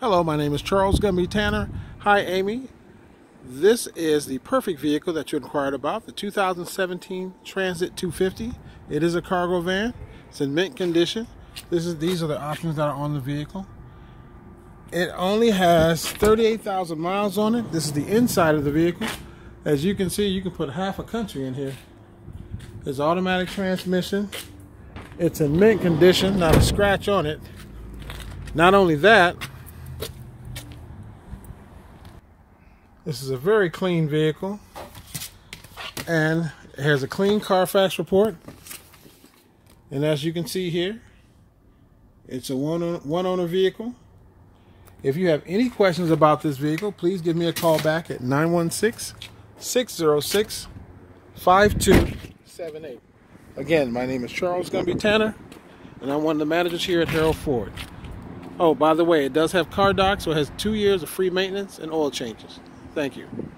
Hello, my name is Charles Gumby Tanner. Hi, Amy. This is the perfect vehicle that you inquired about, the 2017 Transit 250. It is a cargo van. It's in mint condition. This is these are the options that are on the vehicle. It only has 38,000 miles on it. This is the inside of the vehicle. As you can see, you can put half a country in here. It's automatic transmission. It's in mint condition, not a scratch on it. Not only that, This is a very clean vehicle. And it has a clean Carfax report. And as you can see here, it's a one owner, one owner vehicle. If you have any questions about this vehicle, please give me a call back at 916 606 5278. Again, my name is Charles Gumby Tanner, and I'm one of the managers here at Harold Ford. Oh, by the way, it does have car dock, so it has two years of free maintenance and oil changes. Thank you.